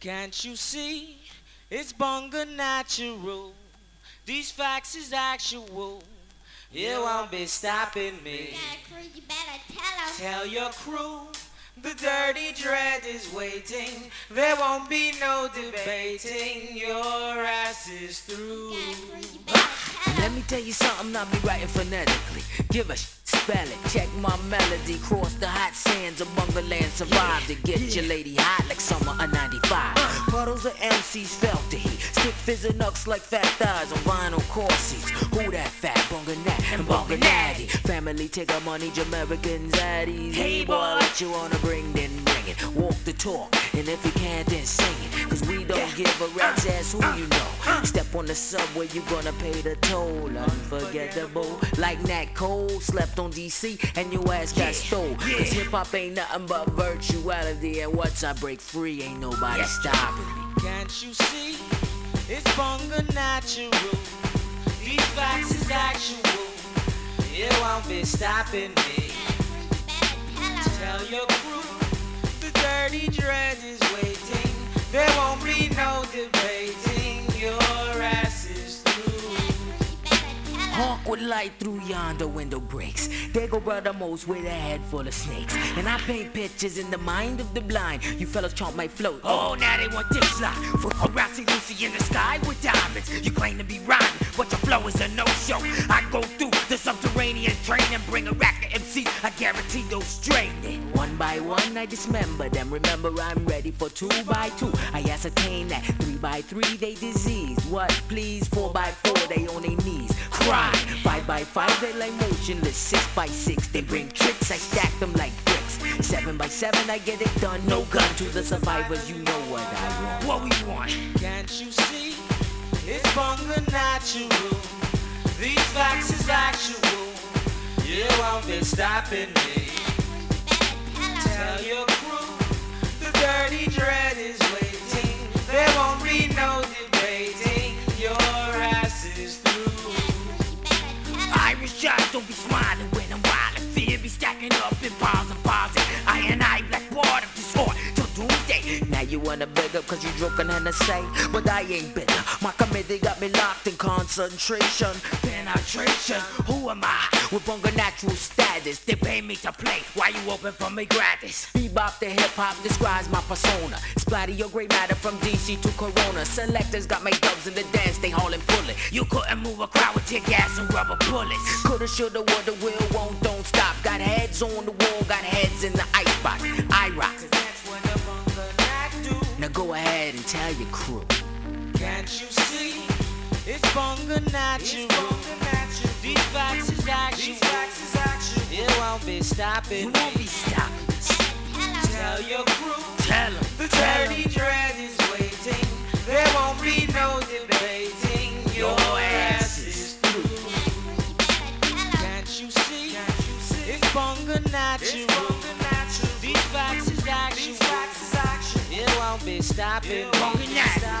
Can't you see? It's bunga natural. These facts is actual. You won't be stopping me. you better tell 'em. Tell your crew the dirty dread is waiting. There won't be no debating. Your ass is through. you better tell 'em. Let me tell you something, I'll be writing phonetically. Give a sh- spell it, check my melody. Cross the hot sands among the land, survive to get your lady hot like summer of 95. Uh, Puddles of MCs felt the heat. Stick fizzing ups like fat thighs on vinyl core seats. Who that fat? Bunga Nat and Bunga Natty. Family take our money, Jamaican zaddies. Hey boy, what you wanna bring, it. Walk the talk, and if you can't, then sing it. Cause we don't give a rat's uh. ass who you know. Uh. Uh. Step on the subway, you gonna pay the toll. Unforgettable. Like Nat Cole, slept on DC, and your ass got stole. Cause hip hop ain't nothing but virtuality. And once I break free, ain't nobody stopping me. Can't you see? It's bunga natural. These facts is actual. You won't be stopping me. Tell your dread is waiting. There won't be no debating. Your ass is through. Hawk with light through yonder window breaks. There go brother Most with a head full of snakes. And I paint pictures in the mind of the blind. You fellas chomp my float. Oh, now they want this slide. For harassing Lucy in the sky with diamonds. You claim to be rhyming, but your flow is a no-show. I go through the subterranean train and bring a rack of MCs. I guarantee they'll strain it. One by one, I dismember them. Remember, I'm ready for two by two. I ascertain that three by three, they diseased. What, please? Four by four, they on their knees. Cry. Five by five, they lay motionless. Six by six, they bring tricks. I stack them like bricks. Seven by seven, I get it done. No gun to the survivors, you know what I want. What we want? Can't you see? It's bunga natural. These facts is actual. You won't be stopping me. Tell your crew the dirty dread is waiting. There won't be no debating. Your ass is through. Irish shots don't be smiling when I'm wildin'. Fear be stacking up Now you wanna beg up cause you drunk and say, but I ain't bitter. My committee got me locked in concentration. Penetration, who am I? With bunga natural status, they pay me to play. Why you open for me gratis? Bebop the hip hop describes my persona. Splatter your great matter from DC to Corona. Selectors got my dubs in the dance, they haulin' pullin'. You couldn't move a crowd with tear gas and rubber bullets. Coulda, shoulda, woulda, will, won't, don't stop. Got heads on the tell your crew. Can't you see? It's bunga natural. These facts is actual. It won't be stopping You won't be stopping. Tell your crew Tell 'em. the dirty dread is waiting. There won't be no debating. Your ass is through. Can't you see? It's bunga natural. These facts is actual. It won't be stopping me. Bunga Nat. 1996.